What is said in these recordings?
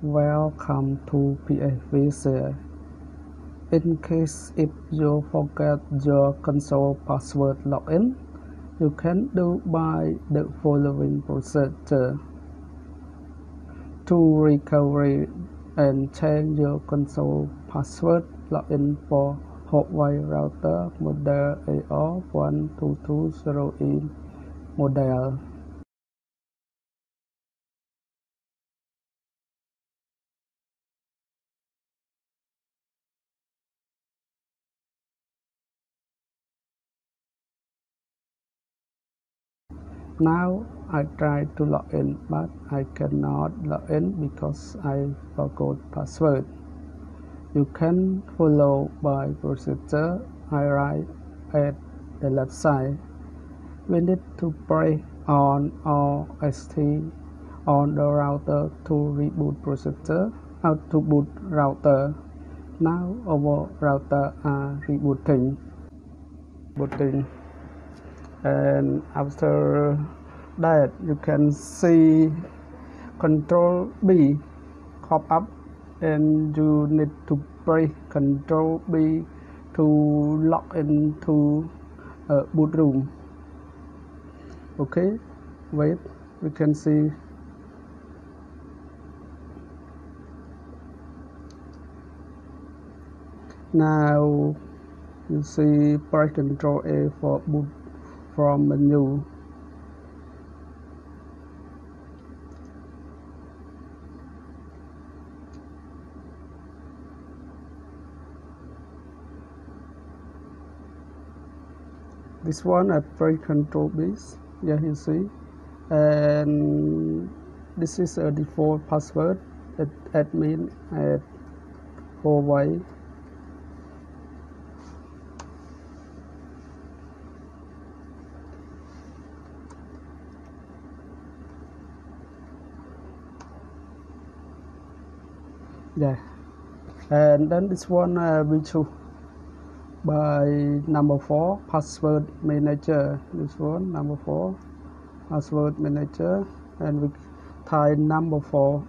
Welcome to PSVC. In case if you forget your console password login, you can do by the following procedure. To recover and change your console password login for Huawei router model AR1220E model. Now I try to log in but I cannot log in because I forgot password. You can follow by procedure I write at the left side. We need to press on or ST on the router to reboot procedure how to boot router. Now our router are rebooting. Booting and after that you can see control B pop up and you need to press control B to log into a BootROM. Okay wait we can see. Now you see press control A for boot from menu this one I press control B yeah you see. And this is a default password at admin at Huawei yeah. And then this one uh, we choose by number four password manager. This one number four password manager. And we type number four.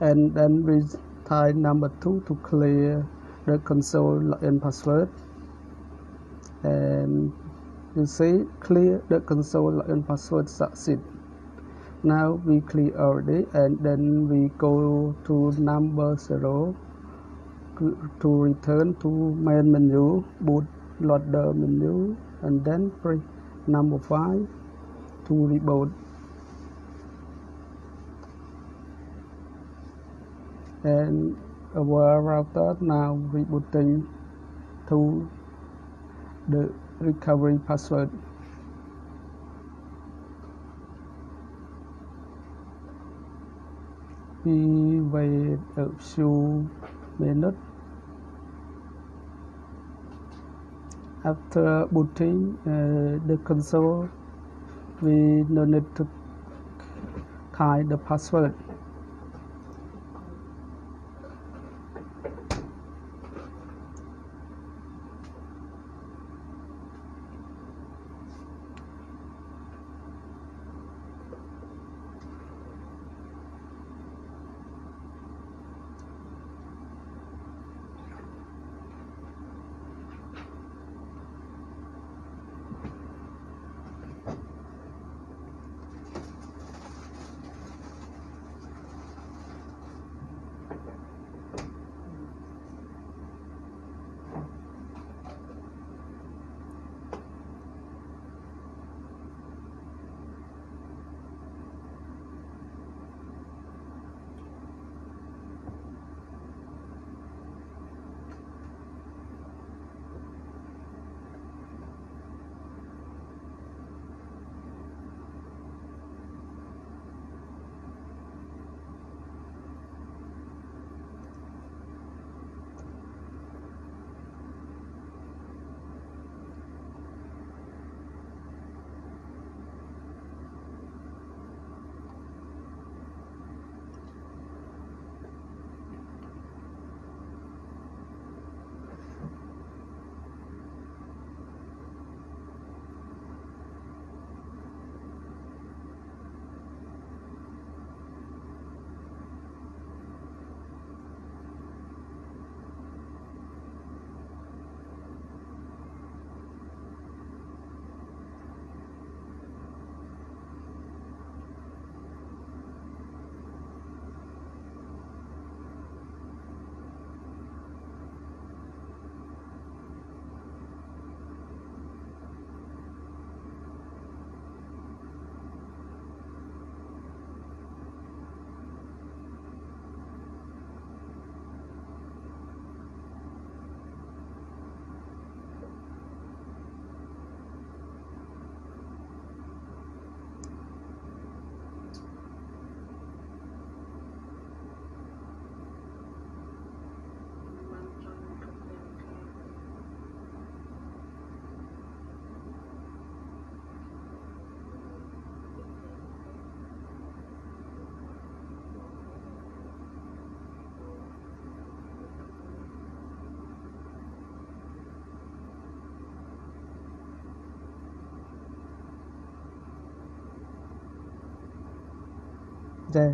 And then we type number two to clear the console login password. And you see clear the console login password succeed now we clear already and then we go to number zero to return to main menu boot loader menu and then press number five to reboot. And our router now rebooting to the recovery password we wait a few minutes after booting uh, the console we no need to type the password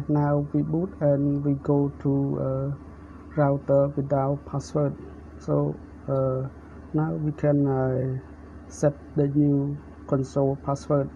Now we boot and we go to uh, router without password. So uh, now we can uh, set the new console password.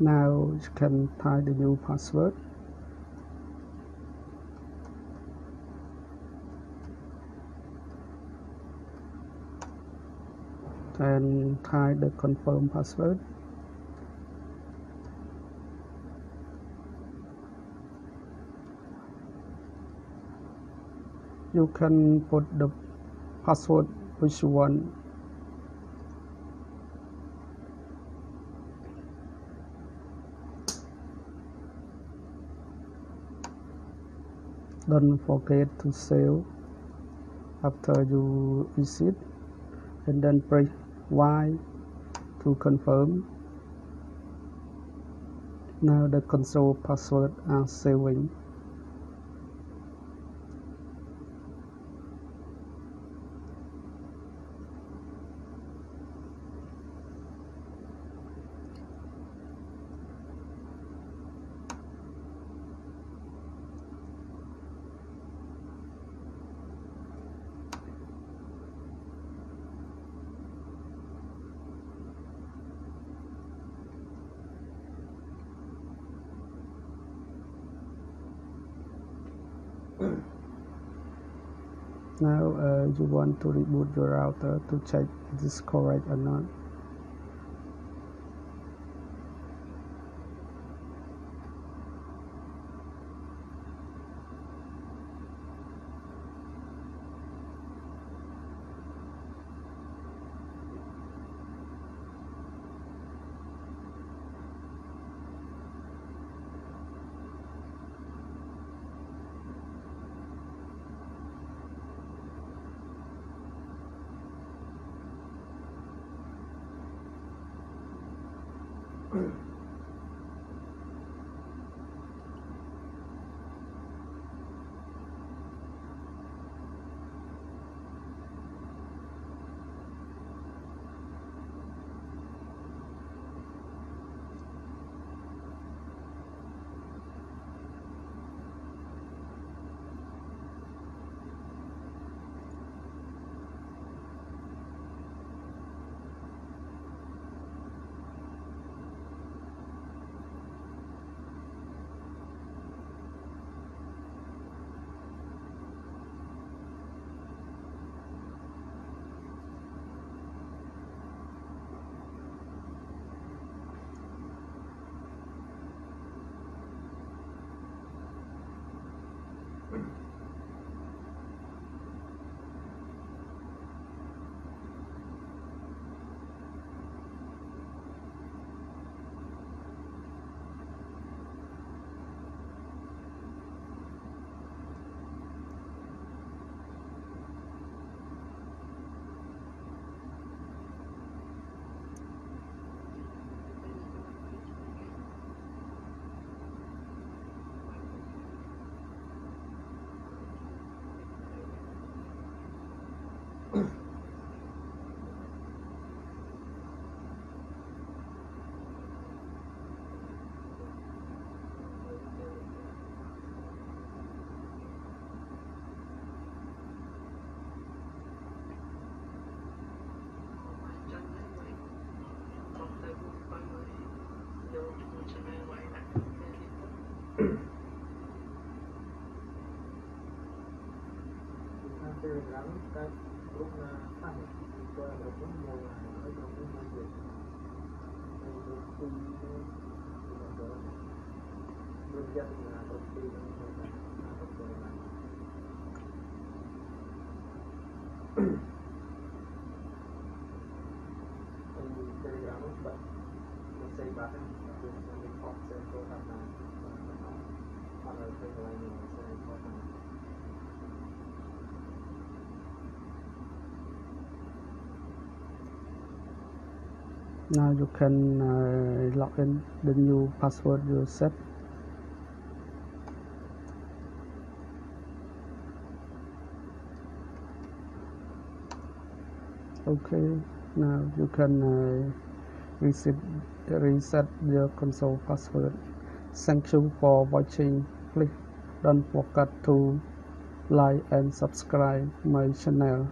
Now you can type the new password. and type the confirm password. You can put the password which one don't forget to save after you visit and then press Y to confirm. Now the console password are saving now uh, you want to reboot your router to check it is correct or not Mm. lắm các lúc phát hiện tôi một cái mùa ở trong cái môi trường nên đôi khi là đỡ nhân dân là đôi khi là mình chơi ra một bệnh mình xây bát mình học sẽ có khả năng hoặc là chơi lại mình sẽ có khả now you can uh, log in the new password you set. Okay now you can uh, reset reset your console password. Thank you for watching. Please don't forget to like and subscribe my channel.